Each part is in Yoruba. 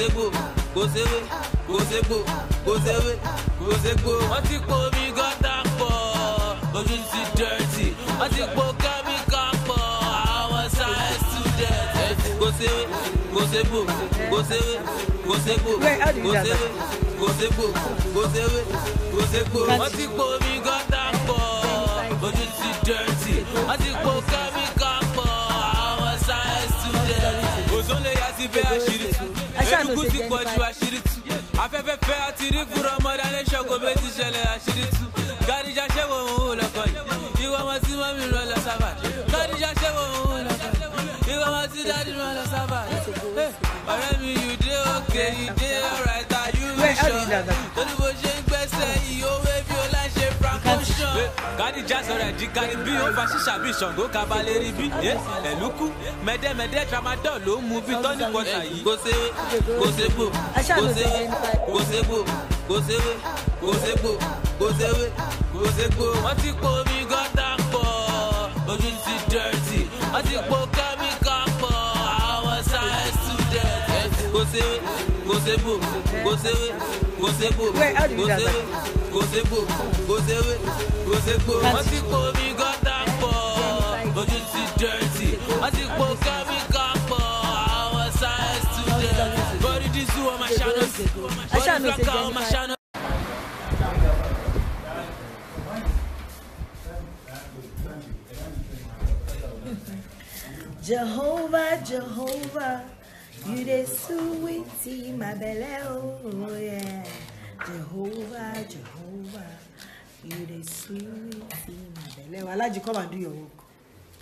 ṣègbò kò ṣèwé kò ṣègbò kò ṣèwé kò ṣègbò. wọ́n ti po omi gọ́tà pọ̀ ojú ti dẹ́rẹ́tì wọ́n ti po kẹ́míkà pọ̀ àwọn science students. kò ṣèwé kò ṣègbò kò ṣèwé kò ṣègbò kò ṣèwé kò ṣègbò kò ṣèwé kò ṣègbò. wọ́n ti po omi gọ́tà pọ̀ ojú ti dẹ́rẹ́tì wọ́n ti po ti pọ̀ ju àṣírí tú afẹ́fẹ́ fẹ́ àti rí kúrọ́mọdé alẹ́ ṣọ́kọ̀ bẹ́ẹ̀ ti ṣẹlẹ̀ kánìjà sọ̀rọ̀ ẹ̀dí káribí ó fa ṣíṣà bíi ṣàngó kabalẹ̀ rí bí ẹ̀lúkú mẹ́dẹ́mẹ́dẹ́ tramadol ló ń mu bíi tọ́nì kọta yìí. kòsè kòsè gbò kòsè kòsè gbò kòsè kòsè gbò kòsè kòsè gbò. wọ́n ti po omi gọ́tà pọ̀ ojú ti dẹ́rẹ́tì wọ́n ti po kẹ́míkà pọ̀ àwọn sáyẹ́nsì students. kòsè kòsè gbò kòsè kòsè gbò kòsè kòsè gbò kòsè gbò. Jehovah, Jehovah, you the sweetie, my belly, oh yeah. Jehovah, Jehovah. You the sweet thing. Well, Alaji, come and do your work.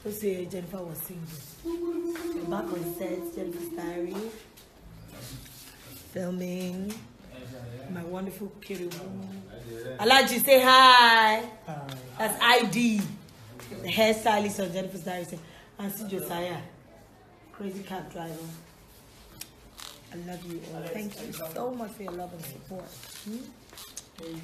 Who say Jennifer was singing? Back on set, Jennifer's diary, Filming. My wonderful Kiri Alaji, say hi. hi. That's ID. The hairstylist of Jennifer Starry. And see Josiah. Crazy cab driver. I love you all. Thank you so much for your love and support. Hmm?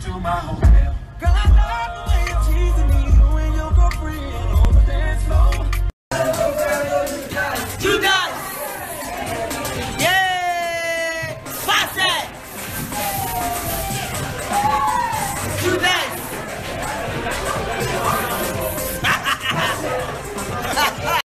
to my hotel. Girl, I love